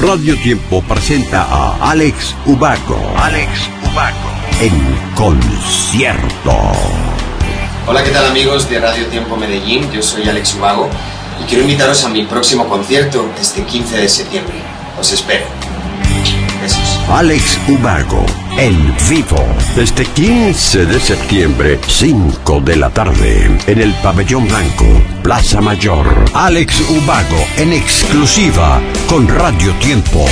Radio Tiempo presenta a Alex Ubaco. Alex Ubaco. En concierto. Hola, ¿qué tal amigos de Radio Tiempo Medellín? Yo soy Alex Ubago y quiero invitaros a mi próximo concierto este 15 de septiembre. Os espero. Besos. Alex Ubago. En vivo. Desde 15 de septiembre, 5 de la tarde. En el Pabellón Blanco, Plaza Mayor. Alex Ubago en exclusiva con Radio Tiempo.